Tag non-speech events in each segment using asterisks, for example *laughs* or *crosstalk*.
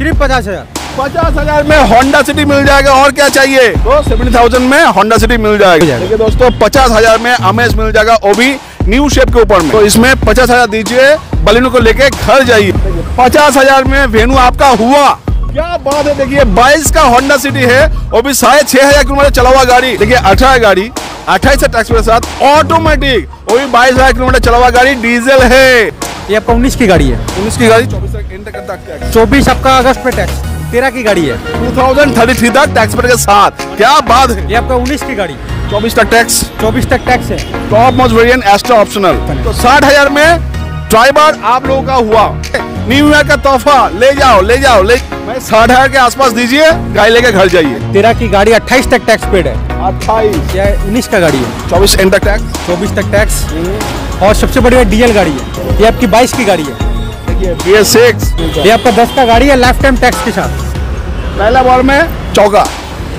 सिर्फ़ पचास हज़ार। पचास हज़ार में होंडा सिटी मिल जाएगा और क्या चाहिए? तो सेवेंटी थाउज़ेंड में होंडा सिटी मिल जाएगा। देखिए दोस्तों पचास हज़ार में अमेज मिल जाएगा वो भी न्यू शेप के ऊपर में। तो इसमें पचास हज़ार दीजिए बलिनो को लेके घर जाइए। पचास हज़ार में वेन्यू आपका हुआ। क्या बात है देखिए 22 का होंडा सिटी है वो भी साढ़े छह हज़ार किलोमीटर चला हुआ गाड़ी। देखिए अठारह गाड़ी अट्ठाईस टैक्स के साथ ऑटोमेटिक वो भी बाईस हज़ार किलोमीटर चला हुआ गाड़ी डीजल है। ये आपका उन्नीस की गाड़ी है। उन्नीस की गाड़ी चौबीस चौबीस आपका अगस्त में टैक्स तेरह की गाड़ी है। 2033 तक टैक्स पेड के साथ क्या बात है? ये आपका उन्नीस की गाड़ी। चौबीस तक टैक्स चौबीस तक टैक्स है। Top most variant extra optional तो साठ हज़ार में ड्राइवर आप लोगों का हुआ। न्यू ईयर का तोहफा ले जाओ ले जाओ ले साठ हज़ार के आसपास दीजिए गाड़ी लेके घर जाइए। तेरह की गाड़ी अट्ठाईस तक टैक्स पेड है। अट्ठाईस। ये उन्नीस का गाड़ी है। चौबीस एंड तक टैक्स चौबीस तक टैक्स और सबसे बड़ी डीएल गाड़ी है। ये आपकी बाईस की गाड़ी है। बी एस सिक्स ये आपका दस का गाड़ी है लाइफ टाइम टैक्स के साथ। पहला बार में चौका।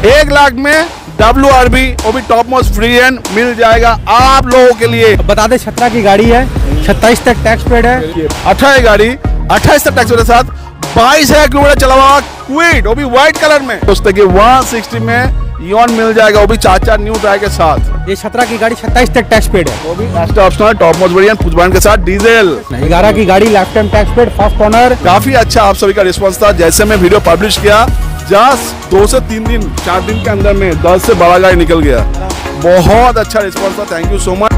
एक लाख में डब्ल्यू आर बी वो भी टॉप मोस्ट फ्री एंड मिल जाएगा आप लोगों के लिए। बता दें सत्रह की गाड़ी है सत्ताईस तक टैक्स पेड है। अठारह गाड़ी अट्ठाईस तक टैक्स के साथ। बाईस हज़ार किलोमीटर चला हुआ क्विड वो भी व्हाइट कलर में। दोस्तों की वन सिक्सटी में यौन मिल जाएगा वो भी चार चार न्यू ड्राई के साथ। ये सत्रह की गाड़ी सत्ताईस तक टैक्स पेड है। वो भी extra optional top most variant पुजबान के साथ डीजल ग्यारह की गाड़ी life time tax paid first owner काफ़ी अच्छा आप सभी का रिस्पांस था जैसे मैं वीडियो पब्लिश किया जस्ट दो से तीन दिन, चार दिन के अंदर में दस से बारह गाड़ी निकल गया। बहुत अच्छा रिस्पांस था thank you so much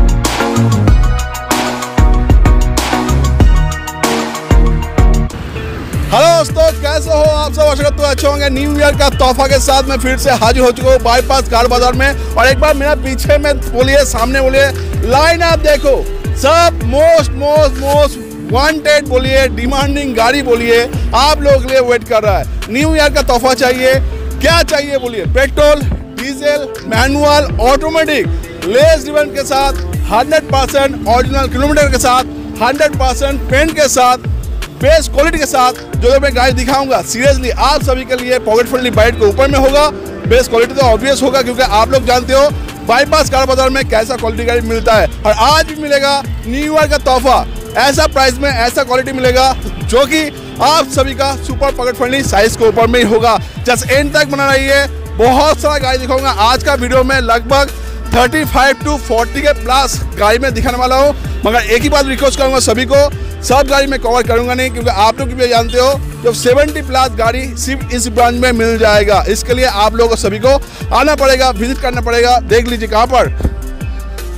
hello दोस्तों, कैसे हो आप सब? आशा तो अच्छे होंगे। न्यू ईयर का तोहफा के साथ मैं फिर से हाजिर हो चुका हूँ बाईपास कार बाज़ार में। और एक बार मेरा पीछे में बोलिए, सामने बोलिए लाइन आप देखो। सब मोस्ट मोस्ट मोस्ट वांटेड बोलिए डिमांडिंग गाड़ी बोलिए, आप लोगों लिए वेट कर रहा है। न्यू ईयर का तोहफा चाहिए, क्या चाहिए बोलिए? पेट्रोल डीजल मैनुअल ऑटोमेटिक लेस रिबन के साथ 100 परसेंट ऑरिजिनल किलोमीटर के साथ 100 परसेंट पेंट के साथ बेस्ट क्वालिटी के साथ, जो जो मैं गाड़ी दिखाऊँगा सीरियसली आप सभी के लिए पॉकेट फ्रेंडली बाइट के ऊपर में होगा बेस्ट क्वालिटी तो ऑब्वियस होगा, क्योंकि आप लोग जानते हो बाईपास कार बाज़ार में कैसा क्वालिटी गाड़ी मिलता है। और आज भी मिलेगा न्यू ईयर का तोहफा। ऐसा प्राइस में ऐसा क्वालिटी मिलेगा जो कि आप सभी का सुपर पॉकेट फ्रेंडली साइज़ के ऊपर में होगा। जस्ट एंड तक बना रहिए। बहुत सारा गाड़ी दिखाऊँगा। आज का वीडियो में लगभग 35 टू 40 के प्लस गाड़ी में दिखाने वाला हूँ। मगर एक ही बात रिक्वेस्ट करूँगा सभी को, सब गाड़ी में कवर करूँगा नहीं, क्योंकि आप लोग भी जानते हो, जो 70 प्लस गाड़ी सिर्फ़ इस ब्रांच में मिल जाएगा। इसके लिए आप लोगों सभी को आना पड़ेगा विज़िट करना पड़ेगा। देख लीजिए कहाँ पर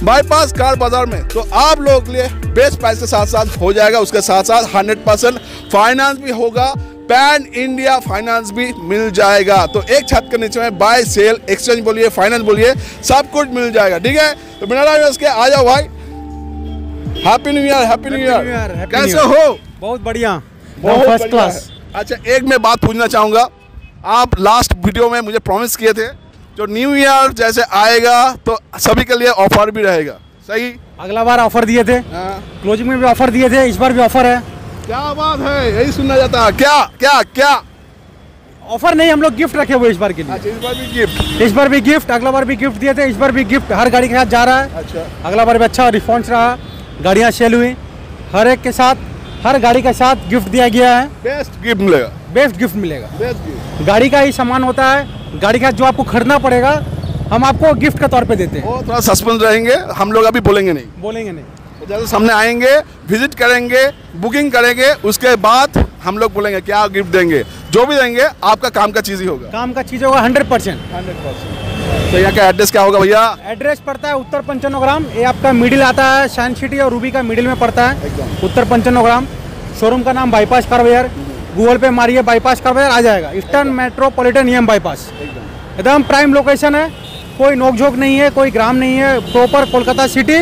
बाईपास कार बाज़ार में तो आप लोगों के लिए बेस्ट प्राइस के साथ साथ हो जाएगा। उसके साथ साथ 100 परसेंट फाइनेंस भी होगा पैन इंडिया फाइनेंस भी मिल जाएगा। तो एक छत के नीचे में बाय सेल एक्सचेंज बोलिए फाइनेंस बोलिए सब कुछ मिल जाएगा। ठीक है? तो बिना उसके आ जाओ भाई। Happy new year happy new year कैसे हो? बहुत बढ़िया। बहुत फ़र्स्ट क्लास। अच्छा एक मैं बात पूछना चाहूँगा। आप लास्ट वीडियो में मुझे प्रॉमिस किए थे जो न्यू ईयर जैसे आएगा तो सभी के लिए ऑफ़र भी रहेगा। सही? अगला बार ऑफ़र दिए थे। हाँ। क्लोजिंग में भी ऑफ़र दिए थे इस बार भी ऑफ़र है। क्या बात है यही सुनना जाता है। क्या क्या क्या? ऑफ़र नहीं हम लोग गिफ्ट रखे हुए इस बार के लिए। अच्छा इस बार भी गिफ्ट इस बार भी गिफ्ट अगला बार भी गिफ्ट दिए थे इस बार भी गिफ्ट हर गाड़ी के साथ जा रहा है। अच्छा। अगला बार भी अच्छा रिस्पॉन्स रहा। गाड़ियाँ सेल हुई। हर एक के साथ हर गाड़ी के साथ गिफ्ट दिया गया है। बेस्ट गिफ्ट मिलेगा। बेस्ट गिफ्ट मिलेगा। Best gift. गाड़ी का ही सामान होता है गाड़ी का जो आपको खरीदना पड़ेगा हम आपको गिफ्ट के तौर पे देते हैं। वो थोड़ा सस्पेंस रहेंगे हम लोग अभी बोलेंगे नहीं। बोलेंगे नहीं। तो जैसे सामने आएँगे विज़िट करेंगे बुकिंग करेंगे उसके बाद हम लोग बोलेंगे क्या गिफ्ट देंगे जो भी देंगे आपका काम का चीज़ ही होगा। काम का चीज़ होगा हंड्रेड परसेंट हंड्रेड परसेंट तो यहाँ का एड्रेस क्या होगा भैया? एड्रेस पड़ता है उत्तर पंचानोग्राम ये आपका मिडिल आता है साइंस सिटी और रूबी का मिडिल में पड़ता है। उत्तर पंचानोग्राम शोरूम का नाम बाईपास कारवेयर गूगल पे मारिए बाईपास कारवेयर आ जाएगा। ईस्टर्न मेट्रोपॉलिटन नियम बाईपास एकदम प्राइम लोकेशन है। कोई नोकझोंक नहीं है कोई ग्राम नहीं है। Proper Kolkata city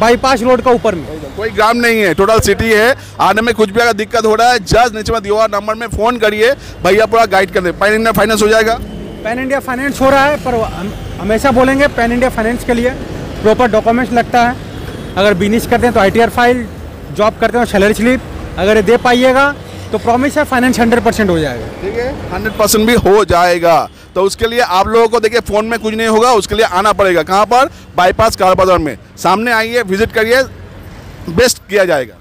bypass road का ऊपर में। कोई ग्राम नहीं है टोटल सिटी है। आने में कुछ भी अगर दिक्कत हो रहा है जस्ट नीचे में दिया नंबर में फ़ोन करिए। भैया पूरा गाइड कर दे। पैन इंडिया फाइनेंस हो जाएगा। पैन इंडिया फाइनेंस हो रहा है पर हमेशा बोलेंगे पैन इंडिया फाइनेंस के लिए। प्रॉपर डॉक्यूमेंट्स लगता है। अगर बिज़नेस करते हैं तो आईटीआर फ़ाइल जॉब करते हैं सैलरी स्लिप अगर ये दे पाइएगा तो प्रॉमिस है फाइनेंस हंड्रेड परसेंट हो जाएगा। ठीक है? हंड्रेड परसेंट भी हो जाएगा। तो उसके लिए आप लोगों को देखिए फ़ोन में कुछ नहीं होगा उसके लिए आना पड़ेगा। कहाँ पर? बाईपास कार बाज़ार में। सामने आइए विज़िट करिए बेस्ट किया जाएगा।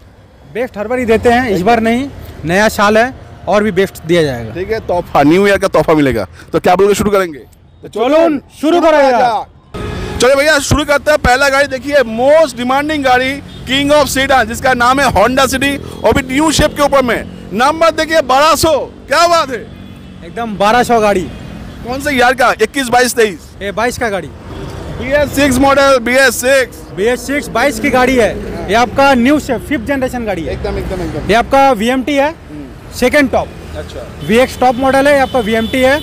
बेस्ट हर बार ही देते हैं इस बार नहीं। नया साल है और भी बेस्ट दिया जाएगा। ठीक है तोहफा न्यू ईयर का तोहफा मिलेगा। तो क्या बोलोगे शुरू करेंगे? तो चलो शुरू करो यार। चलो भैया शुरू करते हैं। पहला गाड़ी देखिए मोस्ट डिमांडिंग गाड़ी किंग ऑफ़ सीडा जिसका नाम है होंडा सिटी और भी न्यू शेप के ऊपर में। नंबर देखिए बारह सौ। क्या बात है? एकदम बारह सौ गाड़ी। कौन से यार का? इक्कीस बाईस तेईस। ये 22 का गाड़ी। B S six model B S six B S six बाईस की गाड़ी है। ये आपका न्यू फिफ्थ जनरेशन गाड़ी है। एकदम एकदम एकदम। ये आपका वी एम टी है। सेकेंड टॉप अच्छा। वी एक्स टॉप मॉडल है ये आपका वी एम टी है।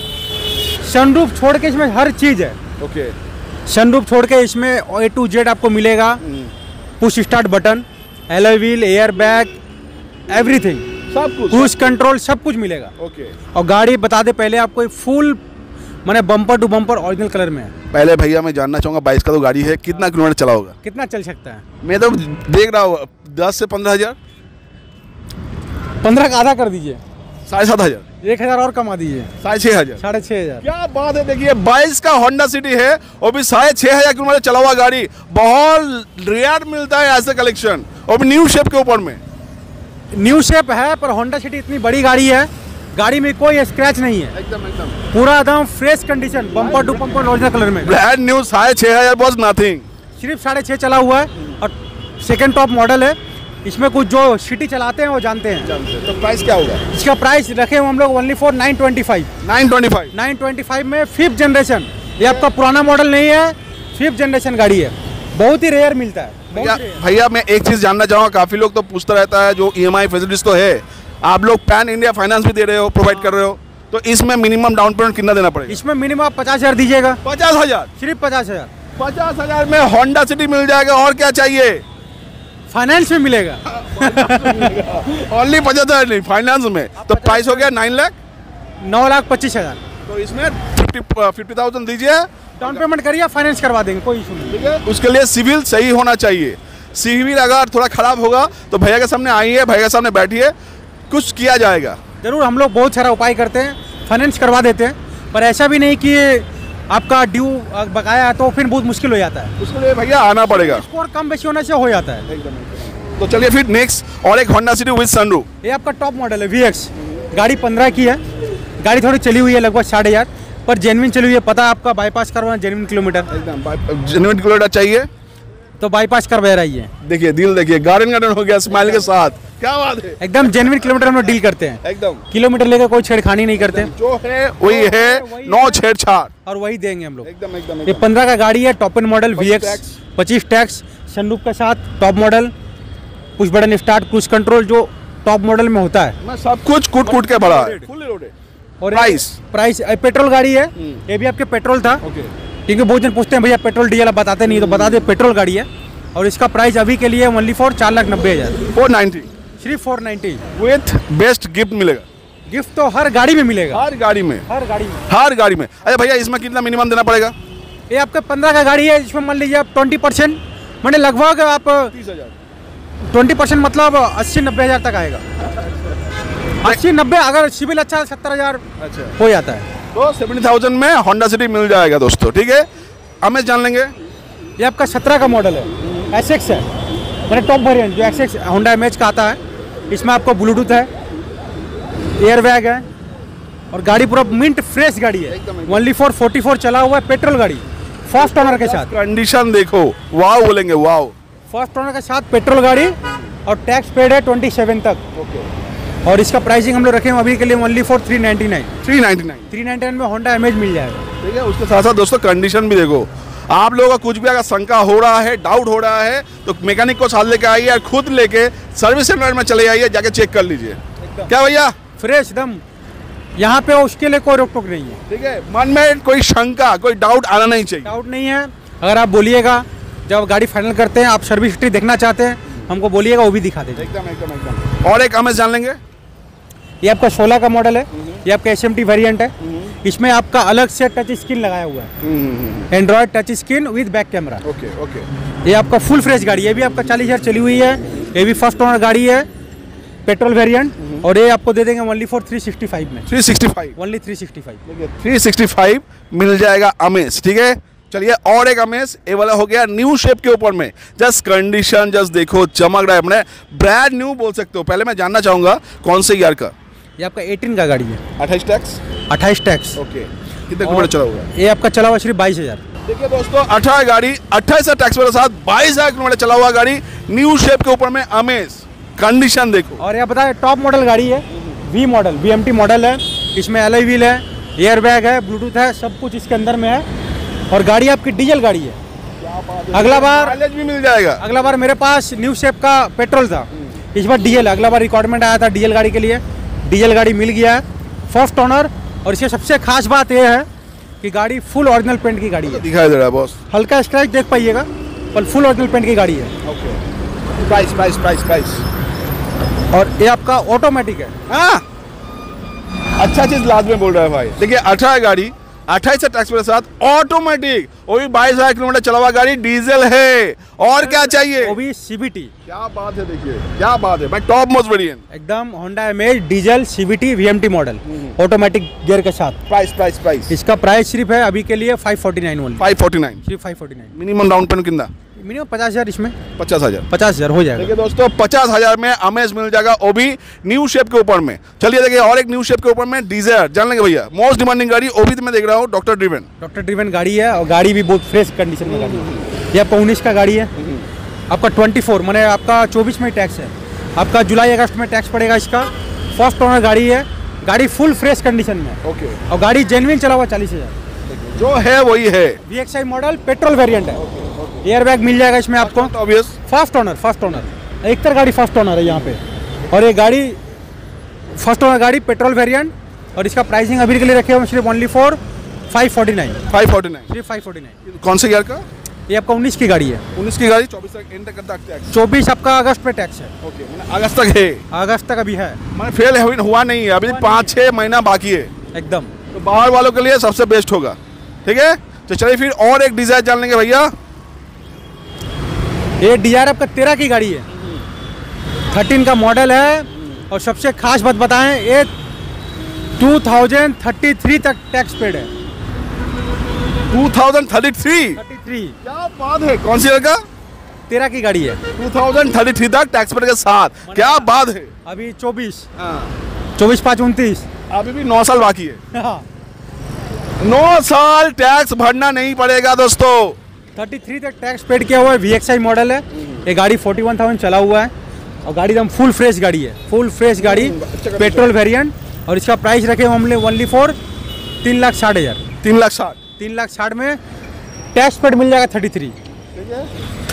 सनरूफ छोड़ के इसमें हर चीज़ है। ओके सनरूफ छोड़ के इसमें ए टू जेड आपको मिलेगा। Push start button alloy wheel air bag everything सब कुछ। क्रूज कंट्रोल सब कुछ मिलेगा। ओके। और गाड़ी बता दे पहले आपको फुल मैंने bumper to bumper original colour में है? पहले भैया मैं जानना चाहूँगा बाईस का तो गाड़ी है कितना किलोमीटर चला होगा? कितना चल सकता है? मैं तो देख रहा हूँ दस से पंद्रह हज़ार। पंद्रह का आधा कर दीजिए। साढ़े सात हज़ार। एक हज़ार और कमा दीजिए। साढ़े छह हज़ार। साढ़े छः हज़ार। क्या बात है देखिए बाईस का होंडा सिटी है और भी साढ़े छह हज़ार किलोमीटर चला हुआ गाड़ी। बहुत रेयर मिलता है ऐसे कलेक्शन और भी न्यू शेप के ऊपर में। न्यू शेप है पर होंडा सिटी इतनी बड़ी गाड़ी है गाड़ी में कोई स्क्रैच नहीं है। एकदम एकदम। पूरा एकदम fresh condition bumper to bumper original colour में। ब्रांड न्यू साढ़े छह हज़ार बस नथिंग सिर्फ़ साढ़े छः चला हुआ है और सेकेंड टॉप मॉडल है। इसमें कुछ जो सिटी चलाते हैं वो जानते हैं। तो प्राइस क्या होगा? इसका प्राइस रखे हुए हम लोग only for nine twenty five nine twenty five nine twenty five में फिफ्थ जनरेशन ये आपका पुराना मॉडल नहीं है फिफ्थ जनरेशन गाड़ी है। बहुत ही रेयर मिलता है। भैया भैया मैं एक चीज़ जानना चाहूँगा काफ़ी लोग तो पूछता रहता है जो ई एम फैसिलिटीज़ तो है आप लोग पैन इंडिया फाइनेंस भी दे रहे हो प्रोवाइड कर रहे हो तो इसमें मिनिमम डाउन पेमेंट कितना देना पड़ेगा? इसमें मिनिमम आप पचास हज़ार दीजिएगा। पचास हज़ार? सिर्फ़ पचास हज़ार। पचास हज़ार में होंडा सिटी मिल जाएगा और क्या चाहिए? फाइनेंस में मिलेगा। *laughs* ओनली पचास हज़ार नहीं फाइनेंस में। तो प्राइस हो गया नाइन लाख नौ लाख पच्चीस हज़ार। तो इसमें फिफ्टी फिफ्टी थाउज़ेंड दीजिए। डाउन पेमेंट करिए फाइनेंस करवा देंगे कोई इशू नहीं। ठीक है? उसके लिए सिविल सही होना चाहिए। सिविल अगर थोड़ा खराब होगा तो भैया के सामने आइए भैया के सामने बैठिए कुछ किया जाएगा। ज़रूर हम लोग बहुत सारा उपाय करते हैं फाइनेंस करवा देते हैं पर ऐसा भी नहीं कि आपका ड्यू बकाया है तो फिर बहुत मुश्किल हो जाता है। उसके लिए भैया आना पड़ेगा। स्कोर कम बेसी होने से हो जाता है। तो चलिए फिर नेक्स्ट और एक होंडा सिटी विद सनरूफ ये आपका टॉप मॉडल है वी गाड़ी पंद्रह की है। गाड़ी थोड़ी चली हुई है लगभग साठ हज़ार पर जेनविन चली हुई है पता है आपका बाईपास करवाना जेनविन किलोमीटर एकदम जेन्युइन किलोमीटर चाहिए। तो बाईपास करवा रही है। देखिए दिल देखिए गार्डन गार्डन हो गया स्माइल के साथ। क्या बात है? एकदम जेनविन किलोमीटर हम लोग डील करते हैं। एकदम। किलोमीटर लेकर कोई छेड़खानी नहीं करते। जो है वही है नो छेड़छाड़। और वही देंगे हम लोग। एकदम एकदम ये पंद्रह का गाड़ी है top end model V X पच्चीस टैक्स सनरूफ के साथ टॉप मॉडल कुछ बटन स्टार्ट क्रूज कंट्रोल जो टॉप मॉडल में होता है। मैं सब कुछ कूट कूट के बड़ा है। और प्राइस प्राइस पेट्रोल गाड़ी है। ये भी आपके पेट्रोल था। क्योंकि बहुत जन पूछते हैं भैया पेट्रोल डीजल आप बताते नहीं तो बता दे पेट्रोल गाड़ी है। और इसका प्राइस अभी के लिए ओनली फॉर चार लाख नब्बे हज़ार। फोर नाइनटी सिर्फ़ four ninety with best gift मिलेगा। गिफ्ट तो हर गाड़ी में मिलेगा। हर गाड़ी में। हर गाड़ी में। हर गाड़ी में। अरे भैया इसमें कितना मिनिमम देना पड़ेगा? ये आपका पंद्रह का गाड़ी है इसमें मान लीजिए आप ट्वेंटी परसेंट मैंने लगभग आप तीस हज़ार। ट्वेंटी परसेंट मतलब अस्सी नब्बे हज़ार तक आएगा। अस्सी नब्बे अगर सिविल अच्छा है सत्तर हज़ार अच्छा। हो जाता है। तो सेवेंटी थाउज़ेंड में होंडा सिटी मिल जाएगा दोस्तों ठीक है? हमें जान लेंगे। ये आपका सत्रह का मॉडल है। एस एक्स है। मैंने टॉप वेरिएंट जो एक्स एक्स होंडा एम का आता है इसमें आपको ब्लूटूथ है एयर बैग है और गाड़ी पूरा मिंट फ्रेश गाड़ी है। ओनली फॉर फोर्टी फोर चला हुआ है पेट्रोल गाड़ी। फ़र्स्ट ऑनर के साथ। कंडीशन देखो। वाओ बोलेंगे वाओ फ़र्स्ट ओनर के साथ पेट्रोल गाड़ी और टैक्स पेड है ट्वेंटी सेवन तक और इसका प्राइसिंग हम लोग रखे हैं अभी के लिए only for three ninety nine three ninety nine three ninety nine में होंडा एमेज मिल जाएगा। ठीक है उसके साथ साथ दोस्तों कंडीशन भी देखो। आप लोगों का कुछ भी अगर शंका हो रहा है डाउट हो रहा है तो मैकेनिक को साथ लेके आइए और खुद लेके सर्विस सेंटर में चले जाइए जाके चेक कर लीजिए। क्या भैया? फ्रेश एकदम। यहाँ पे उसके लिए कोई रोक टोक नहीं है। ठीक है मन में कोई शंका कोई डाउट आना नहीं चाहिए। डाउट नहीं है। अगर आप बोलिएगा जब गाड़ी फाइनल करते हैं आप सर्विस हिस्ट्री देखना चाहते हैं हमको बोलिएगा वो भी दिखा देंगे एकदम एकदम एकदम। और एक हमें जान लेंगे? ये आपका 16 का मॉडल है। ये आपका एस एम वेरियंट है। इसमें आपका अलग से टच स्क्रीन लगाया हुआ है। Android touch screen with back camera okay okay ये आपका फुल फ्रेश गाड़ी है। ये भी आपका चालीस हज़ार चली हुई है। ये भी फ़र्स्ट ओनर गाड़ी है। पेट्रोल वेरिएंट और ये आपको दे देंगे only for three sixty five में 365 ओनली थ्री सिक्सटी फाइव 365 मिल जाएगा अमेज ठीक है? चलिए और एक अमेज ये वाला हो गया न्यू शेप के ऊपर में। जस्ट कंडीशन जस्ट देखो चमक रहा है अपने। ब्रांड न्यू बोल सकते हो। पहले मैं जानना चाहूँगा कौन से ईयर का? ये आपका 18 का गाड़ी है। अट्ठाईस टैक्स? अट्ठाईस टैक्स। ओके। कितने किलोमीटर चला हुआ है? ये आपका चला हुआ सिर्फ़ बाईस हज़ार। देखिए दोस्तों अठारह गाड़ी अट्ठाईस टैक्स के साथ बाईस हज़ार किलोमीटर चला हुआ गाड़ी न्यू शेप के ऊपर में अमेज। कंडीशन देखो। और ये बताए टॉप मॉडल गाड़ी है वी मॉडल वी मॉडल है इसमें एलआई व्हील है एयर बैग है ब्लूटूथ है सब कुछ इसके अंदर में है। और गाड़ी आपकी डीजल गाड़ी है। अगला बार माइलेज भी मिल जाएगा। अगला बार मेरे पास न्यू शेप का पेट्रोल था। इस बार डीजल अगला बार रिक्वायरमेंट आया था डीजल गाड़ी के लिए। डीजल गाड़ी मिल गया है फ़र्स्ट ऑनर और इसकी सबसे खास बात यह है कि गाड़ी फुल ओरिजिनल पेंट की गाड़ी है। दिखाई दे रहा है बॉस हल्का स्क्रैच देख पाइएगा पर फुल ओरिजिनल पेंट की गाड़ी है। Okay price price price price और ये आपका ऑटोमेटिक है। हाँ। अच्छा चीज़ लास्ट में बोल रहा है भाई। देखिए अठारह गाड़ी अट्ठाईस टैक्स के साथ ऑटोमेटिक वो भी बाईस हज़ार किलोमीटर चला हुआ गाड़ी डीजल है। और क्या चाहिए? वो भी सीबीटी क्या बात है देखिए क्या बात है। भाई टॉप मोस्ट वेरिएंट एकदम Honda Amaze diesel CBT VMT model automatic gear के साथ। प्राइस प्राइस प्राइस इसका प्राइस सिर्फ़ है अभी के लिए five forty one five forty nine सिर्फ़ 549 मिनिमम डाउन पेमेंट कितना? मिनिमम पचास हज़ार इसमें। पचास हज़ार। पचास हज़ार हो जाएगा। देखिए दोस्तों पचास हज़ार में अमेज मिल जाएगा वो भी न्यू शेप के ऊपर में। चलिए देखिए और एक न्यू शेप के ऊपर में डीजर जान लेंगे भैया मोस्ट डिमांडिंग गाड़ी वो भी मैं देख रहा हूँ डॉक्टर ड्रिवन। डॉक्टर ड्रिवन गाड़ी है और गाड़ी भी बहुत फ्रेश कंडीशन में गाड़ी है। ये आपका का गाड़ी है। आपका ट्वेंटी फोर मैंने आपका चौबीस में टैक्स है। आपका जुलाई अगस्त में टैक्स पड़ेगा इसका। फ़र्स्ट ओनर गाड़ी है। गाड़ी फुल फ्रेश कंडीशन में ओके और गाड़ी जेनविन चला हुआ चालीस हज़ार। जो है वही है। VXI मॉडल पेट्रोल वेरिएंट है। एयर बैग मिल जाएगा इसमें आपको। Obvious first owner first owner एक तर गाड़ी फ़र्स्ट ऑनर है यहाँ पे। और ये गाड़ी फ़र्स्ट ओनर गाड़ी पेट्रोल वेरिएंट और इसका प्राइसिंग अभी के लिए रखे हुए सिर्फ़ only for five forty nine five forty nine सिर्फ़ फाइव फोर्टी नाइन कौन से ईयर का? ये आपका उन्नीस की गाड़ी है। उन्नीस की गाड़ी चौबीस तक एंड तक टैक्स चौबीस आपका अगस्त में टैक्स है। ओके अगस्त तक है। अगस्त तक अभी है। मैंने फेल हुआ नहीं है। अभी पाँच छः महीना बाकी है। एकदम। तो बाहर वालों के लिए सबसे बेस्ट होगा। ठीक है? तो चलिए फिर और एक डिज़ाइन जान लेंगे भैया। ये डी आपका तेरह की गाड़ी है। थर्टीन का मॉडल है और सबसे खास बात बताएँ ये 2033 तक टैक्स पेड है। 2033 33 क्या बात है कौन सी का तेरह की गाड़ी है। 2033 तक टैक्स पेड के साथ। क्या बात है। अभी 24 हाँ, चौबीस पाँच उनतीस। अभी भी नौ साल बाकी है। हाँ। नौ साल टैक्स भरना नहीं पड़ेगा दोस्तों। थर्टी थ्री तक टैक्स पेड किया हुआ है वी एक्स आई मॉडल है। ये गाड़ी फोर्टी वन थाउज़ेंड चला हुआ है और गाड़ी एकदम फुल फ्रेश गाड़ी है। फुल फ्रेश गाड़ी अच्छा पेट्रोल वेरिएंट और इसका प्राइस रखे हमने ओनली फॉर तीन लाख साठ हज़ार। तीन लाख साठ। तीन लाख साठ में टैक्स पेड मिल जाएगा thirty three.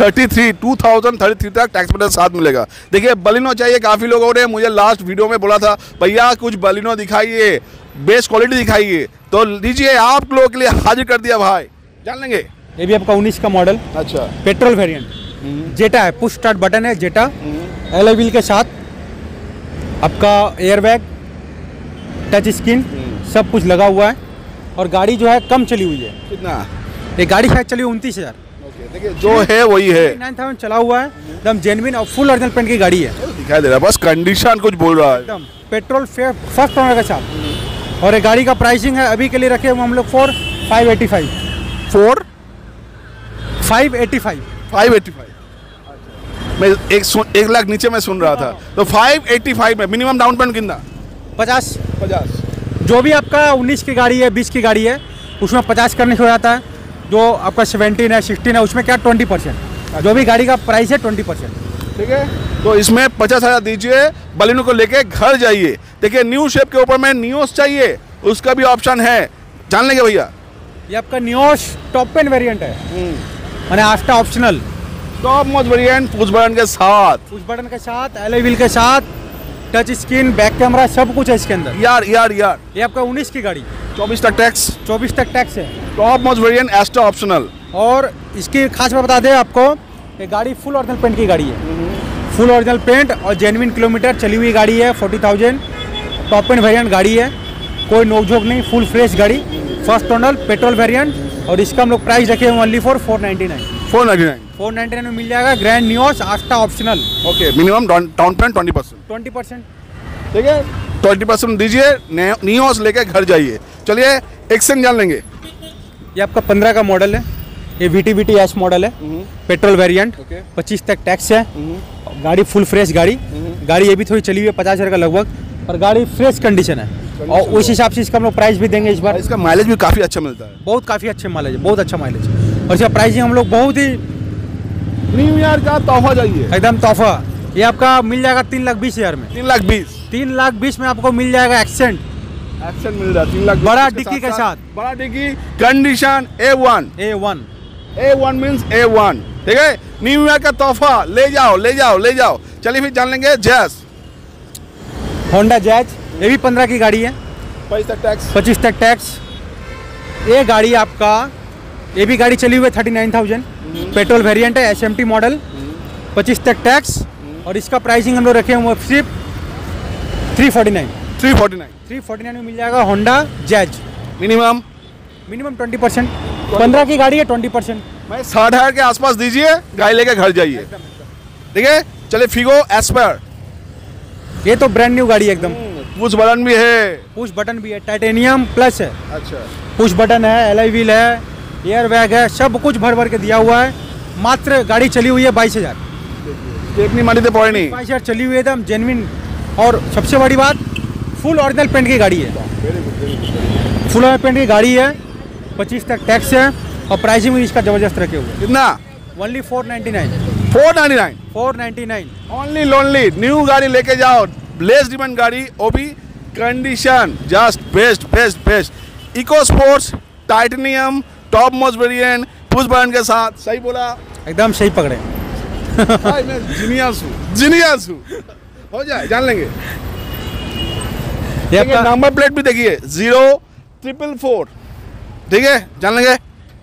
Thirty three two thousand thirty three तक टैक्स पेड साथ मिलेगा। देखिए बलिनो चाहिए काफ़ी लोगों ने मुझे लास्ट वीडियो में बोला था भैया कुछ बलिनो दिखाइए बेस्ट क्वालिटी दिखाइए। तो लीजिए आप लोगों के लिए हाजिर कर दिया भाई। जान लेंगे। ये भी आपका उन्नीस का मॉडल। अच्छा। Petrol variant. जेटा है पुश स्टार्ट बटन है जेटा। एल व्हील के साथ आपका एयर बैग टच स्क्रीन सब कुछ लगा हुआ है। और गाड़ी जो है कम चली हुई है। कितना? ये गाड़ी शायद चली उनतीस हज़ार। देखिए जो है वही है। नाइन थाउज़ेंड चला हुआ है। एकदम जेनविन और फुल ओरिजिनल पेंट की गाड़ी है। दिखाई दे रहा है। बस कंडीशन कुछ बोल रहा है। एकदम पेट्रोल फ़र्स्ट ओनर के साथ। और ये गाड़ी का प्राइसिंग है अभी के लिए रखे हुए हम लोग four five eighty five four five eighty five. Five eighty five. मैं एक सुन एक लाख नीचे में सुन रहा था। तो फाइव एट्टी फाइव में मिनिमम डाउन पेमेंट कितना? पचास। पचास। जो भी आपका उन्नीस की गाड़ी है बीस की गाड़ी है उसमें पचास करने से हो जाता है। जो आपका सेवेंटीन है सिक्सटीन है उसमें क्या ट्वेंटी परसेंट जो भी गाड़ी का प्राइस है ट्वेंटी परसेंट ठीक है? तो इसमें पचास हज़ार दीजिए बलिनो को लेके घर जाइए। देखिए न्यू शेप के ऊपर में न्यूज़ चाहिए उसका भी ऑप्शन है। जान लेंगे भैया। ये आपका न्यूस टॉप पेन वेरियंट है। मैंने Asta optional top most variant push button के साथ। उस बटन के साथ एल व्हील के साथ टच स्क्रीन बैक कैमरा सब कुछ है इसके अंदर। यार यार यार। ये आपका उन्नीस की गाड़ी। चौबीस तक टैक्स चौबीस तक टैक्स है। Top most variant Asta optional और इसकी खास बात बता दें आपको ये गाड़ी फुल ओरिजिनल पेंट की गाड़ी है। फुल ओरिजिनल पेंट और जेनविन किलोमीटर चली हुई गाड़ी है forty thousand top end variant गाड़ी है। कोई नोकझोंक नहीं फुल फ्रेश गाड़ी। फ़र्स्ट ओनर पेट्रोल वेरिएंट और इसका हम लोग प्राइस रखे हैं only for four ninety nine four ninety nine four ninety nine में मिल जाएगा। Grand Nios Asta optional okay minimum down payment twenty percent twenty percent ठीक है? ट्वेंटी परसेंट दीजिए नियोस लेके घर जाइए। चलिए एक्सचेंज जान लेंगे। ये आपका पंद्रह का मॉडल है। ये V T V T S model है। Petrol variant Okay. पच्चीस तक टैक्स है। गाड़ी फुल फ्रेश गाड़ी। गाड़ी ये भी थोड़ी चली हुई है पचास हज़ार का लगभग। और गाड़ी फ्रेश कंडीशन है। और उस हिसाब से इसका हम लोग प्राइस भी देंगे इस बार। इसका माइलेज भी काफ़ी अच्छा मिलता है। बहुत काफ़ी अच्छे माइलेज बहुत अच्छा माइलेज और इसका प्राइसिंग हम लोग बहुत ही न्यू ईयर का तोहफा चाहिए एकदम तोहफा। ये आपका मिल जाएगा तीन लाख बीस हज़ार में। तीन लाख बीस। तीन लाख बीस में आपको मिल जाएगा एक्सेंट एक्शन मिल रहा है तीन लाख बड़ा डिक्की के साथ। बड़ा dickey condition A one A one A one means A one ठीक है? न्यू ईयर का तोहफा ले जाओ ले जाओ ले जाओ। चलिए फिर जान लेंगे जैस। होंडा जैज ये भी पंद्रह की गाड़ी है। पच्चीस तक टैक्स पच्चीस तक टैक्स ये गाड़ी आपका ये भी गाड़ी चली हुई है thirty nine thousand. Petrol variant है एस एम टी मॉडल पच्चीस तक टैक्स और इसका प्राइसिंग हम लोग रखे हुए सिर्फ़ three forty nine three forty nine three forty nine में मिल जाएगा Honda Jazz minimum minimum twenty percent पंद्रह की गाड़ी है ट्वेंटी परसेंट मैं साठ हज़ार के आसपास दीजिए गाड़ी लेके घर जाइए। ठीक है? चलिए फिगो एसपर ये तो ब्रांड न्यू गाड़ी है एकदम। पुश बटन भी है। पुश बटन भी है टाइटेनियम प्लस है। अच्छा। पुश बटन है एल आई व्हील है एयर बैग है सब कुछ भर भर के दिया हुआ है। मात्र गाड़ी चली हुई है बाईस हज़ार। नहीं। बाईस हज़ार चली हुई है एकदम जेनविन और सबसे बड़ी बात फुल ओरिजिनल पेंट की गाड़ी है। फुल ओरिजिनल पेंट की गाड़ी है पच्चीस तक टैक्स है और प्राइसिंग भी इसका ज़बरदस्त रखे हुए कितना? Only four ninety nine four ninety nine four ninety nine only lonely new गाड़ी लेके जाओ लेस डिमांड गाड़ी वो भी condition just best best best Eco Sports titanium top most variant push button के साथ सही बोला? एकदम सही पकड़े। जीनियस हूँ जीनियस हो। जाए जान लेंगे। ये नंबर प्लेट भी देखिए ज़ीरो ट्रिपल फोर ठीक है जान लेंगे?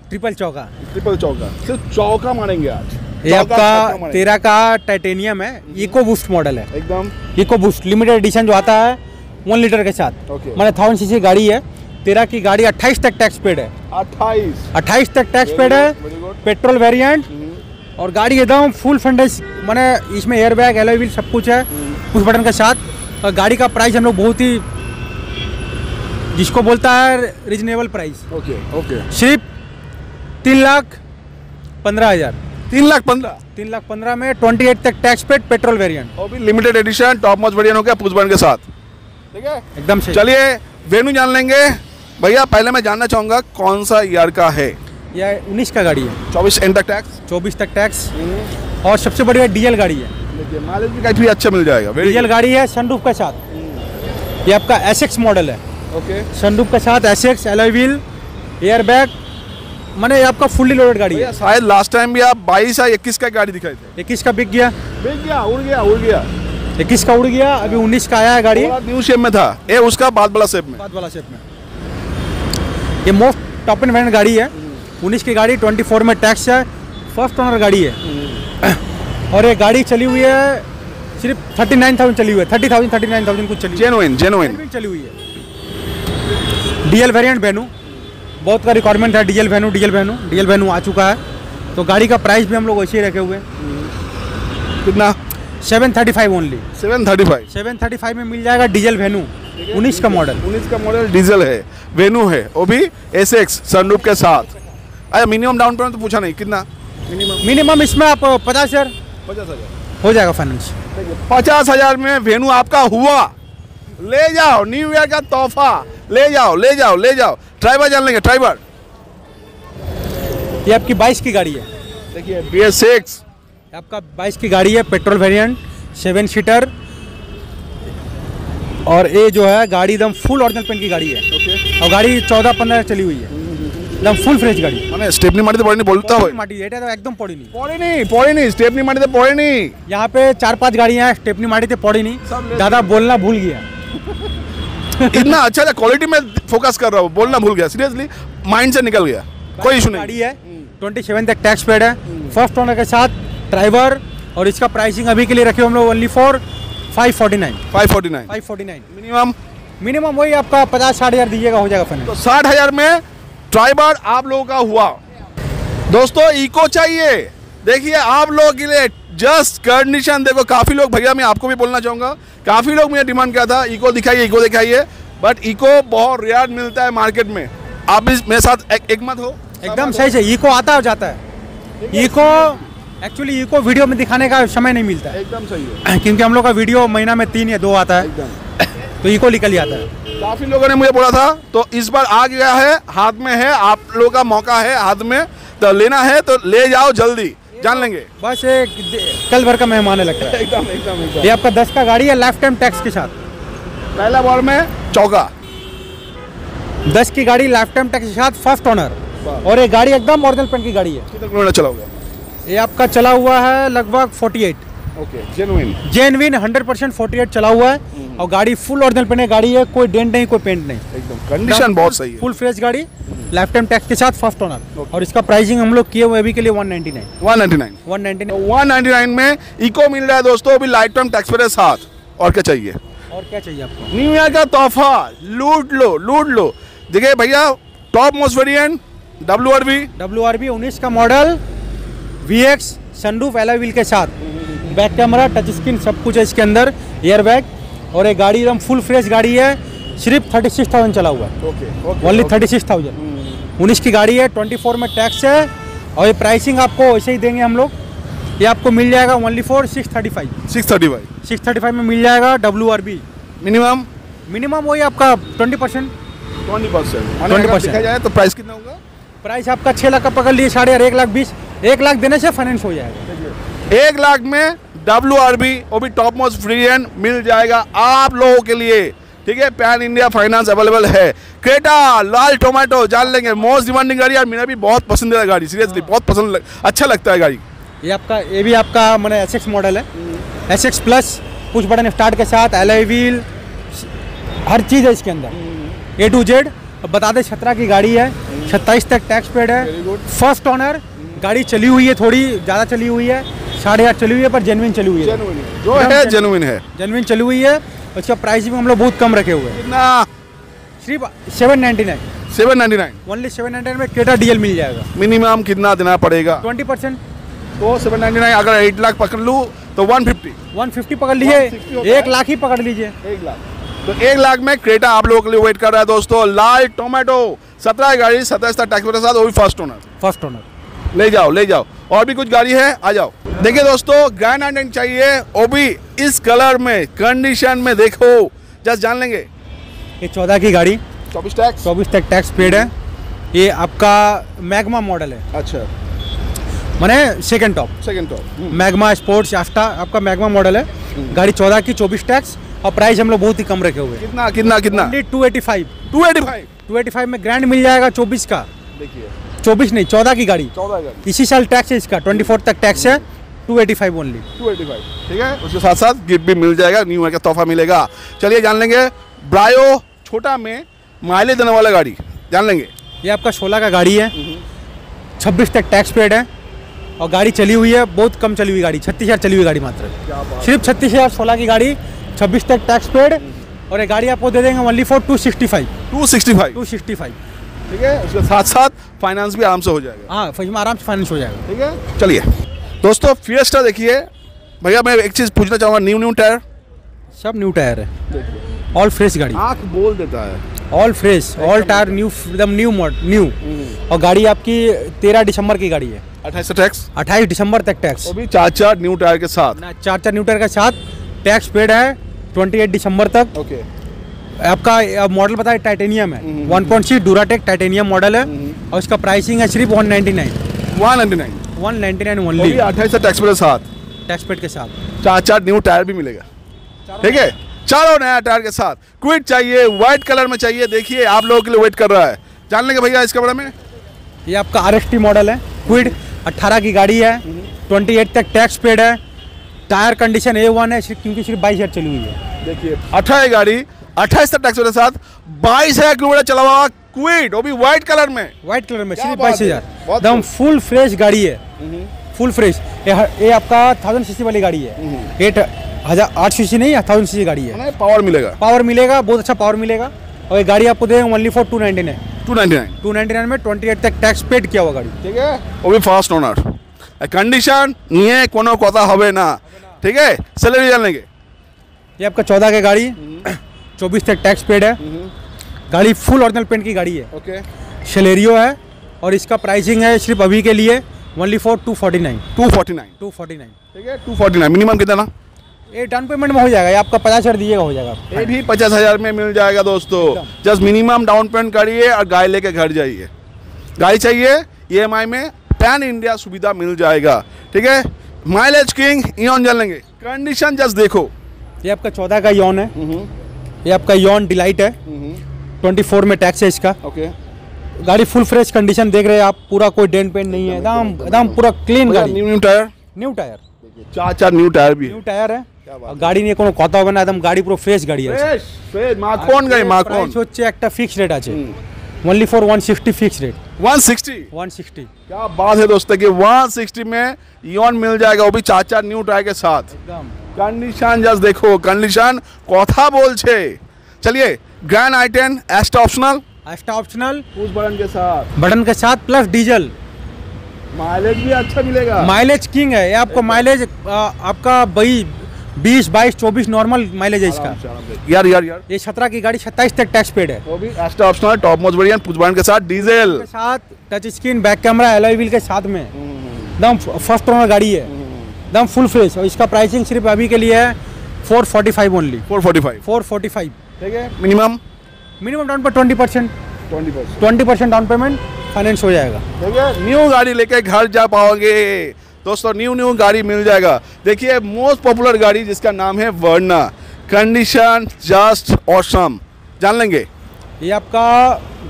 ट्रिपल चौका। ट्रिपल चौका। सिर्फ़ चौका मारेंगे आज। ये आपका। तेरह का टाइटेनियम है। इको बूस्ट मॉडल है। एकदम। इको बूस्ट लिमिटेड एडिशन जो आता है वन लीटर के साथ। मैंने थाउज़ेंड सीसी गाड़ी है। तेरह की गाड़ी अट्ठाईस तक टैक्स पेड है। अट्ठाईस। अट्ठाईस तक टैक्स पेड है. पेट्रोल वेरिएंट और गाड़ी एकदम फुल फंडेस मैंने इसमें एयर बैग एल व्हील सब कुछ है। उस बटन के साथ। और गाड़ी का प्राइस हम लोग बहुत ही जिसको बोलता है रिजनेबल प्राइस ओके ओके सिर्फ़ तीन लाख पंद्रह हज़ार। तीन लाख पंद्रह। तीन लाख पंद्रह में ट्वेंटी एट तक टैक्स पेड पेट्रोल वेरिएंट। और भी limited edition top most variant हो गया पुश के साथ। ठीक है? एकदम सही। चलिए वेन्यू जान लेंगे। भैया पहले मैं जानना चाहूँगा कौन सा ईयर का है? यह उन्नीस का गाड़ी है। चौबीस एंड तक टैक्स चौबीस तक टैक्स और सबसे बड़ी बात डीएल गाड़ी है। माइलेज भी काफ़ी अच्छा मिल जाएगा। डीएल गाड़ी है सनरूफ के साथ। ये आपका SX मॉडल है। ओके सनरूफ के साथ S X alloy wheel air bag मैंने आपका फुल्ली लोडेड गाड़ी है। शायद लास्ट टाइम भी आप बाईस या इक्कीस का गाड़ी दिखाए थे। इक्कीस का बिक गया। बिक गया उड़ गया उड़ गया। इक्कीस का उड़ गया अभी उन्नीस का आया है गाड़ी। न्यू शेप में था। ये उसका बाद वाला शेप में। बाद वाला शेप में। ये मोस्ट टॉप एंड वेरिएंट गाड़ी है। उन्नीस की गाड़ी ट्वेंटी फोर में टैक्स है। फ़र्स्ट ओनर गाड़ी है। और ये गाड़ी चली हुई है सिर्फ़ थर्टी नाइन थाउज़ेंड चली हुई है। Thirty thousand thirty nine thousand कुछ चली जेनुइन जेनुइन चली हुई है। डीएल वेरिएंट वेनू बहुत का रिक्वायरमेंट है DL Venue DL Venue DL Venue आ चुका है। तो गाड़ी का प्राइस भी हम लोग वैसे ही रखे हुए हैं। कितना? Seven thirty five only seven thirty five seven thirty five में मिल जाएगा डीजल वेनू उन्नीस का मॉडल उन्नीस का मॉडल डीजल है वेन्यू है वो भी एस एक्स सनरूफ के साथ। अरे मिनिमम डाउन पेमेंट तो पूछा नहीं कितना? मिनिमम मिनिमम इसमें आप पचास हज़ार। पचास हज़ार। हो जाएगा फाइनेंस पचास हज़ार में वेन्यू आपका हुआ। ले जाओ न्यू ईयर का तोहफा। ले जाओ ले जाओ ले जाओ ड्राइवर जान लेंगे ड्राइवर ये आपकी बाईस की गाड़ी है देखिए बी एस सिक्स आपका बाईस की गाड़ी है पेट्रोल वेरिएंट सेवन सीटर और ये जो है गाड़ी एकदम फुल ओरिजिनल पेंट की गाड़ी है और गाड़ी चौदह पंद्रह चली हुई है एकदम फुल फ्रेश गाड़ी মানে স্টেপনি মাটিতে পড়েনি বলতে হয় माटी এটা तो एकदम पड़ी नहीं পড়েনি পড়েনি স্টেপনি মাটিতে পড়েনি यहाँ पे चार पांच गाड़ियाँ हैं स्टेपनी माटी तो पड़ी सब नहीं ले- दादा बोलना भूल गया इतना अच्छा अच्छा क्वालिटी में फोकस कर रहा हूँ बोलना भूल गया सीरियसली माइंड से निकल गया कोई इशू नहीं। गाड़ी है ट्वेंटी सेवन तक टैक्स पेड है फ़र्स्ट ओनर के साथ ड्राइवर और इसका प्राइसिंग अभी के लिए रखे हम लोग only for five forty nine five forty nine five forty nine minimum minimum वही आपका पचास साठ हज़ार दीजिएगा हो जाएगा फाइनेंस तो साठ हज़ार में ड्राइवर आप लोगों का हुआ। दोस्तों इको चाहिए। देखिए आप लोगों के लिए जस्ट कंडीशन देखो काफ़ी लोग भैया मैं आपको भी बोलना चाहूँगा काफ़ी लोग मुझे डिमांड किया था इको दिखाइए इको दिखाइए बट इको बहुत रेयर मिलता है मार्केट में। आप भी मेरे साथ एक, एक मत हो। एकदम सही से इको आता और जाता है। इको एक्चुअली इको वीडियो में दिखाने का समय नहीं मिलता है। एकदम सही है। *clears throat* क्योंकि हम लोग का वीडियो महीना में तीन या दो आता है। *clears throat* तो इको निकल जाता है। काफ़ी लोगों ने मुझे बोला था तो इस बार आ गया है हाथ में है आप लोगों का मौका है हाथ में तो लेना है तो ले जाओ जल्दी। जान लेंगे। बस एक कल भर का मेहमान है लगता है। एकदम एकदम एकदम। ये आपका दस का गाड़ी है लाइफ टाइम टैक्स के साथ? पहला बॉल में चौका। दस की गाड़ी लाइफ टाइम टैक्स के साथ फ़र्स्ट ऑनर और ये गाड़ी एकदम ओरिजिनल पेंट की गाड़ी है। कितना किलोमीटर चलाओगे? ये आपका चला हुआ है लगभग 48 okay genuine genuine 100 percent forty eight चला हुआ है और गाड़ी फुल ओरिजिनल पेंट गाड़ी है कोई डेंट नहीं कोई पेंट नहीं। एकदम कंडीशन बहुत सही है। फुल फ्रेश गाड़ी लाइफ टाइम टैक्स के साथ फ़र्स्ट ऑनर और इसका प्राइसिंग हम लोग किए हुए अभी के लिए 199 199 199 199 में इको मिल रहा है दोस्तों अभी लाइफ टाइम टैक्स मेरे साथ और क्या चाहिए? और क्या चाहिए आपको? न्यू ईयर का तोहफा लूट लो लूट लो। देखिए भैया top most variant W R B W R B उन्नीस का model V X sunroof alloy wheel के साथ। बैक कैमरा टच स्क्रीन सब कुछ है इसके अंदर एयर बैग और ये गाड़ी एकदम फुल फ्रेश गाड़ी है। सिर्फ़ थर्टी सिक्स थाउज़ेंड चला हुआ है। Okay only thirty six thousand. उन्नीस की गाड़ी है ट्वेंटी फोर में टैक्स है और ये प्राइसिंग आपको ऐसे ही देंगे हम लोग। ये आपको मिल जाएगा only for six thirty five six thirty five six thirty five में मिल जाएगा W R B minimum minimum वही आपका ट्वेंटी परसेंट ट्वेंटी परसेंट 20% देखा जाए तो प्राइस कितना होगा? प्राइस आपका छः लाख का पकड़ लिए साढ़े एक लाख बीस। एक लाख देने से फाइनेंस हो जाएगा। एक लाख में डब्ल्यू आर बी वो भी टॉप मोस्ट फ्री एंड मिल जाएगा आप लोगों के लिए। ठीक है? पैन इंडिया फाइनेंस अवेलेबल है। क्रेटा लाल टोमेटो जान लेंगे। मोस्ट डिमांडिंग गाड़ी और मेरा भी बहुत पसंदीदा गाड़ी सीरियसली बहुत पसंद लग, अच्छा लगता है गाड़ी। ये आपका ये भी आपका मैंने एस एक्स मॉडल है। एस एक्स प्लस कुछ बटन स्टार्ट के साथ एल आई व्हील हर चीज़ है इसके अंदर। ए टू जेड बता दें सत्रह की गाड़ी है सत्ताईस तक टैक्स पेड है। फ़र्स्ट ऑनर गाड़ी चली हुई है थोड़ी ज़्यादा चली हुई है साढ़े आठ चली हुई है पर जेनविन चली हुई है। जो है जेनुइन है। जेनविन चली हुई है उसका प्राइस भी हम लोग बहुत कम रखे हुए हैं। सिर्फ़ seven ninety nine seven ninety nine only seven ninety nine में केटा डीएल मिल जाएगा। मिनिमम कितना देना पड़ेगा? ट्वेंटी परसेंट तो सेवन नाइन्टी नाइन अगर एट लाख पकड़ लूँ तो वन फिफ्टी वन फिफ्टी पकड़ लीजिए। 160 होता। एक लाख ही पकड़ लीजिए। एक लाख। तो एक लाख में क्रेटा आप लोगों के लिए वेट कर रहा है दोस्तों। लाल टोमेटो सत्रह गाड़ी सत्रह टैक्स के साथ वो भी फ़र्स्ट ओनर फ़र्स्ट ओनर ले जाओ ले जाओ। और भी कुछ गाड़ी है? आ जाओ। देखिए दोस्तों ग्रैंड आइडेंट चाहिए वो भी इस कलर में कंडीशन में देखो। जस्ट जान लेंगे। ये चौदह की गाड़ी। चौबीस टैक्स चौबीस तक टैक्स पेड है। ये आपका मैगमा मॉडल है। अच्छा। मैंने second top second top Magna sports आफ्टा आपका मैग्मा मॉडल है। गाड़ी चौदह की चौबीस टैक्स और प्राइस हम लोग बहुत ही कम रखे हुए कितना कितना कितना? Two eighty five two eighty five two eighty five में ग्रैंड मिल जाएगा चौबीस का। देखिए। चौबीस नहीं चौदह की गाड़ी। चौदह गाड़ी। इसी साल टैक्स है इसका ट्वेंटी फोर तक टैक्स है two eighty five only two eighty five ठीक है? उसके साथ साथ गिफ्ट भी मिल जाएगा न्यू ईयर का तोहफा मिलेगा। चलिए जान लेंगे ब्रायो छोटा में माइलेज देने वाला गाड़ी जान लेंगे। ये आपका सोलह का गाड़ी है छब्बीस तक टैक्स पेड है और गाड़ी चली हुई है बहुत कम चली हुई गाड़ी छत्तीस हज़ार चली हुई गाड़ी मात्र। सिर्फ़ छत्तीस हज़ार सोलह की गाड़ी छब्बीस तक टैक्स पेड और ये गाड़ी आपको दे देंगे only for two sixty five two sixty five two sixty five ठीक है? उसके साथ साथ फाइनेंस भी आराम से हो जाएगा। हाँ आराम से फाइनेंस हो जाएगा। ठीक है? चलिए। दोस्तों फिएस्टा देखिए। भैया मैं एक चीज़ पूछना चाहूँगा न्यू न्यू टायर सब न्यू टायर है। ऑल फ्रेश गाड़ी। आँख बोल देता है। All fresh all tyre new एकदम न्यू मॉड न्यू और गाड़ी आपकी तेरह दिसंबर की गाड़ी है। अट्ठाईस टैक्स अट्ठाईस दिसंबर तक टैक्स वो भी चार चार न्यू टायर के साथ। चार चार न्यू टायर के साथ। टैक्स पेड है ट्वेंटी एट दिसंबर तक। ओके आपका मॉडल बताए टाइटेनियम है। One point six Duratec titanium model है और इसका प्राइसिंग है सिर्फ़ one ninety nine one ninety nine one ninety nine only अट्ठाईस टैक्स के साथ। टैक्स पेड के साथ। चार चार न्यू टायर भी मिलेगा। ठीक है? चारों नया टायर के साथ। क्विट चाहिए व्हाइट कलर में चाहिए देखिए आप लोगों के लिए वेट कर रहा है। जान लेंगे भैया इसके बारे में? ये आपका आर मॉडल है। क्विड 18 की गाड़ी है। 28 तक टैक्स पेड है। टायर कंडीशन ए वन है क्योंकि सिर्फ़ बाईस हज़ार चली हुई है। देखिए अट्ठाईस गाड़ी अट्ठाईस तक टैक्स के साथ बाईस हज़ार किलोमीटर चला हुआ क्विड वो भी व्हाइट कलर में। व्हाइट कलर में सिर्फ़ बाईस हज़ार। एकदम फुल फ्रेश गाड़ी है। हम्म। फुल फ्रेश ये आपका थाउज़ेंड सीसी वाली गाड़ी है। हम्म। एट हज़ार आठ सीसी नहीं थाउज़ेंड सीसी गाड़ी है। पावर मिलेगा। पावर मिलेगा बहुत अच्छा पावर मिलेगा। और ये गाड़ी आपको देंगे only for two ninety nine two ninety nine two ninety nine में ट्वेंटी एट तक टैक्स पेड किया हुआ गाड़ी। ठीक है? वो भी फास्ट ओनर कंडीशन नहीं कोनो कोता हवे ना। ठीक है? सैलरी जानेंगे ये आपका चौदह के गाड़ी। हम्म। चौबीस तक टैक्स पेड है। गाड़ी फुल ऑरिजिनल पेंट की गाड़ी है। ओके। शेलेरियो है और इसका प्राइसिंग है सिर्फ़ अभी के लिए only for two forty nine 249 two forty nine ठीक है 249 मिनिमम कितना? ये डाउन पेमेंट में हो जाएगा ये आपका पचास हज़ार दीजिएगा हो जाएगा ये भी पचास हज़ार में मिल जाएगा दोस्तों। जस्ट मिनिमम डाउन पेमेंट करिए और गाड़ी लेके घर जाइए। गाड़ी चाहिए ईएमआई में पैन इंडिया सुविधा मिल जाएगा। ठीक है? माइलेज किंग इॉन जल लेंगे। कंडीशन जस्ट देखो। ये आपका चौदह का यौन है। ये आपका यौन डिलाइट है ट्वेंटी फोर में टैक्स है इसका ओके गाड़ी फुल फ्रेश कंडीशन देख रहे हैं आप पूरा कोई डेंट पेंट नहीं है एकदम एकदम पूरा क्लीन गाड़ी new new tyre new tyre चार चार न्यू टायर भी न्यू टायर है আর গাড়ি নিয়ে কোনো কথা হবে না একদম গাড়ি পুরো ফ্রেশ গাড়ি আছে फ्रेश फ्रेश माखन गाड़ी माखन প্রাইস হচ্ছে একটা ফিক্স রেট আছে only for one sixty fix rate 160 one sixty क्या बात है दोस्तों कि 160 में इॉन मिल जाएगा वो भी चार चार न्यू टायर के साथ একদম कंडीशन जस्ट देखो कंडीशन কথা বলছে चलिए grand I ten Asta optional extra optional push button के साथ बटन के साथ प्लस डीजल माइलेज भी अच्छा मिलेगा माइलेज किंग है ये आपको माइलेज आपका बई बीस बाईस चौबीस नॉर्मल माइलेज है इसका यार यार यार ये सत्रह की गाड़ी सत्ताईस तक टैक्स पेड है वो भी Asta optional top most variant push button के साथ डीजल के साथ touch screen back camera alloy wheel के साथ में एकदम फर्स्ट ओनर गाड़ी है एकदम फुल फ्रेश और इसका प्राइसिंग सिर्फ़ अभी के लिए है four forty five only 445 four forty five ठीक है? मिनिमम मिनिमम डाउन पर twenty percent 20% twenty percent down payment finance हो जाएगा। ठीक है? न्यू गाड़ी लेके घर जा पाओगे। दोस्तों न्यू न्यू गाड़ी मिल जाएगा। देखिए मोस्ट पॉपुलर गाड़ी जिसका नाम है वर्ना कंडीशन जस्ट ऑसम जान लेंगे? ये आपका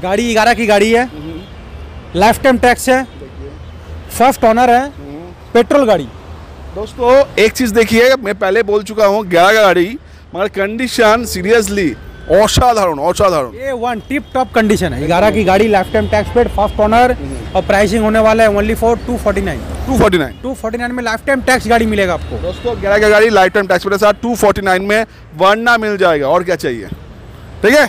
गाड़ी ग्यारह की गाड़ी है। लाइफ टाइम टैक्स है। फ़र्स्ट ऑनर है। पेट्रोल गाड़ी। दोस्तों एक चीज़ देखिए मैं पहले बोल चुका हूँ ग्यारह गाड़ी मगर कंडीशन सीरियसली असाधारण असाधारण। ये वन टिप टॉप कंडीशन है। ग्यारह की गाड़ी lifetime tax paid first owner और प्राइसिंग होने वाला है only for two forty nine two forty nine two forty nine में लाइफ टाइम टैक्स गाड़ी मिलेगा आपको। दोस्तों ग्यारह का गाड़ी लाइफ टाइम टैक्स पेड के साथ टू फोर्टी नाइन में वर्ना मिल जाएगा और क्या चाहिए? ठीक है?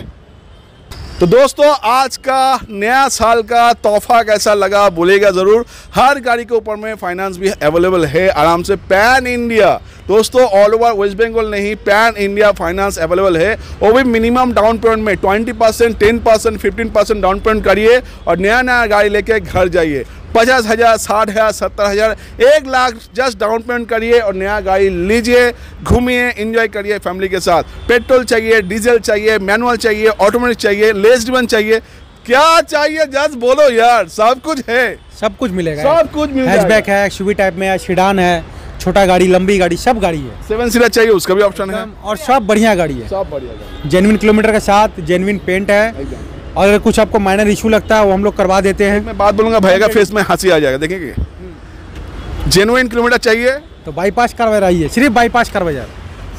तो दोस्तों, आज का नया साल का तोहफा कैसा लगा बोलेगा ज़रूर। हर गाड़ी के ऊपर में फाइनेंस भी अवेलेबल है। आराम से पैन इंडिया दोस्तों ऑल ओवर वेस्ट बंगाल नहीं पैन इंडिया फाइनेंस अवेलेबल है। वो भी मिनिमम डाउन पेमेंट में twenty percent ten percent fifteen percent down payment करिए और नया नया गाड़ी लेके घर जाइए। पचास हज़ार साठ हज़ार सत्तर हज़ार एक लाख जस्ट डाउन पेमेंट करिए और नया गाड़ी लीजिए घूमिए इंजॉय करिए फैमिली के साथ। पेट्रोल चाहिए डीजल चाहिए मैनुअल चाहिए ऑटोमेटिक चाहिए लेस ड्रिवन चाहिए। क्या चाहिए? जस्ट बोलो यार सब कुछ है। सब कुछ मिलेगा सब कुछ मिल हैचबैक है टाइप में है सिडान है। छोटा गाड़ी लंबी गाड़ी सब गाड़ी है। सेवन सीटर चाहिए उसका भी ऑप्शन है। और सब बढ़िया गाड़ी है। सब बढ़िया गाड़ी जेनविन किलोमीटर के साथ जेनविन पेंट है। और अगर कुछ आपको माइनर इशू लगता है वो हम लोग करवा देते हैं। मैं बात बोलूँगा भैया का फेस में हँसी आ जाएगा देखेंगे। जेनुइन किलोमीटर चाहिए। तो बाईपास करवा रही है सिर्फ़ बाईपास करवा जाए।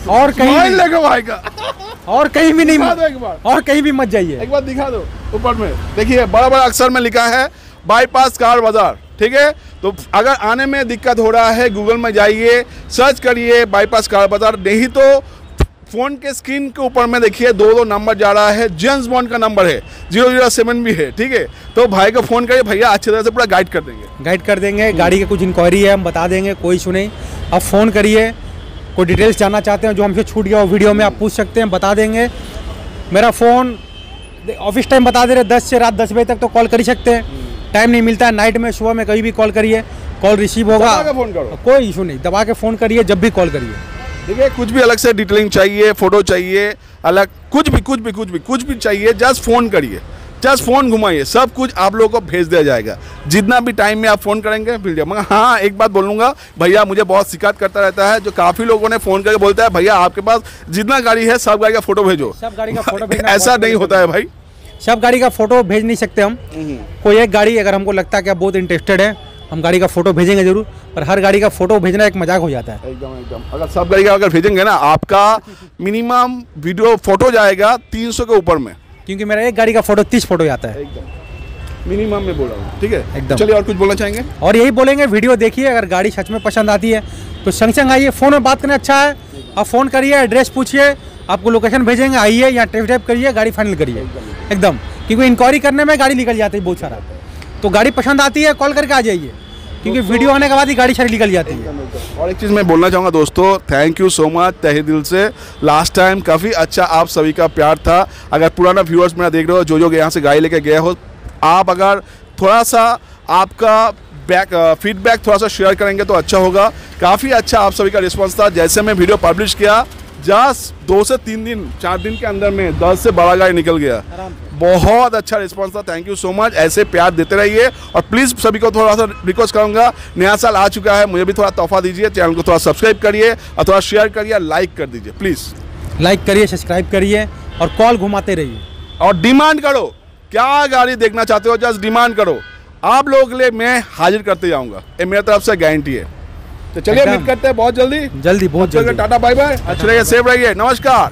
और कहीं भाई का। और कहीं भी नहीं एक बार। और कहीं भी मत जाइए। एक बार दिखा दो ऊपर में। देखिए बड़ा बड़ा अक्षर में लिखा है बाईपास कार बाज़ार ठीक है? तो अगर आने में दिक्कत हो रहा है गूगल में जाइए सर्च करिए बाईपास कार बाज़ार। नहीं तो फ़ोन के स्क्रीन के ऊपर में देखिए, दो दो नंबर जा रहा है जेम्स बॉन्ड का नंबर है ज़ीरो ज़ीरो सेवन भी है, ठीक है? तो भाई को फ़ोन करिए, भैया अच्छी तरह से पूरा गाइड कर देंगे। गाइड कर देंगे, गाड़ी की कुछ इंक्वायरी है, हम बता देंगे, कोई इशू नहीं। आप फ़ोन करिए, कोई डिटेल्स जानना चाहते हैं, जो हमसे छूट गया वो वीडियो में, आप पूछ सकते हैं, बता देंगे। मेरा फ़ोन ऑफ़िस टाइम बता दे रहे, दस से रात दस बजे तक तो कॉल कर ही सकते हैं। टाइम नहीं मिलता है नाइट में सुबह में कभी भी कॉल करिए कॉल रिसीव होगा। फ़ोन करो। कोई इशू नहीं दबा के फ़ोन करिए जब भी कॉल करिए। देखिए कुछ भी अलग से डिटेलिंग चाहिए फ़ोटो चाहिए अलग कुछ भी कुछ भी कुछ भी कुछ भी चाहिए जस्ट फ़ोन करिए। जस्ट फ़ोन घुमाइए सब कुछ आप लोगों को भेज दिया जाएगा। जितना भी टाइम में आप फ़ोन करेंगे मिल जाएगा। मगर हाँ एक बात बोलूँगा भैया मुझे बहुत शिकायत करता रहता है जो काफ़ी लोगों ने फ़ोन करके बोलता है भैया आपके पास जितना गाड़ी है सब गाड़ी का फ़ोटो भेजो। सब गाड़ी का फ़ोटो ऐसा नहीं होता है। भाई। सब गाड़ी का फ़ोटो भेज नहीं सकते हम। कोई एक गाड़ी अगर हमको लगता है कि आप बहुत इंटरेस्टेड है हम गाड़ी का फ़ोटो भेजेंगे ज़रूर पर हर गाड़ी का फ़ोटो भेजना एक मज़ाक हो जाता है। एकदम एकदम। अगर सब गाड़ी का अगर भेजेंगे ना आपका मिनिमम वीडियो फ़ोटो जाएगा तीन सौ के ऊपर में। क्योंकि मेरा एक गाड़ी का फ़ोटो तीस फ़ोटो जाता है। एकदम। मिनिमम में बोल रहा हूँ ठीक है? एकदम। चलिए और कुछ बोलना चाहेंगे? और यही बोलेंगे वीडियो देखिए अगर गाड़ी सच में पसंद आती है तो संग संग आइए फ़ोन में बात करना अच्छा है। आप फ़ोन करिए एड्रेस पूछिए आपको लोकेशन भेजेंगे आइए या टेस्ट ड्राइव करिए गाड़ी फाइनल करिए। एकदम। क्योंकि इंक्वायरी करने में गाड़ी निकल जाती है बहुत सारा। तो गाड़ी पसंद आती है कॉल करके आ जाइए। क्योंकि वीडियो आने के बाद ही गाड़ी सारी निकल जाती है। और एक चीज़ मैं बोलना चाहूँगा दोस्तों थैंक यू सो मच तहे दिल से। लास्ट टाइम काफ़ी अच्छा आप सभी का प्यार था। अगर पुराना व्यूअर्स मेरा देख रहे हो जो जो यहाँ से गाड़ी लेके गए हो आप अगर थोड़ा सा आपका बैक फीडबैक थोड़ा सा शेयर करेंगे तो अच्छा होगा। काफ़ी अच्छा आप सभी का रिस्पॉन्स था। जैसे मैं वीडियो पब्लिश किया जस्ट दो से तीन दिन चार दिन के अंदर में दस से बड़ा गाड़ी निकल गया। बहुत अच्छा रिस्पॉन्स था। थैंक यू सो मच ऐसे प्यार देते रहिए। और प्लीज़ सभी को थोड़ा सा रिक्वेस्ट करूँगा। नया साल आ चुका है। मुझे भी थोड़ा तोहफा दीजिए। चैनल को थोड़ा सब्सक्राइब करिए और थोड़ा शेयर करिए लाइक कर दीजिए। प्लीज़ लाइक करिए सब्सक्राइब करिए और कॉल घुमाते रहिए। और डिमांड करो। क्या गाड़ी देखना चाहते हो? जस्ट डिमांड करो। आप लोगों के लिए मैं हाजिर करते जाऊँगा। ये मेरी तरफ़ से गारंटी है। तो चलिए। करते हैं बहुत जल्दी। जल्दी बहुत जल्दी। टाटा बाय बाय अच्छा रहिए सेफ़ रहिए। नमस्कार।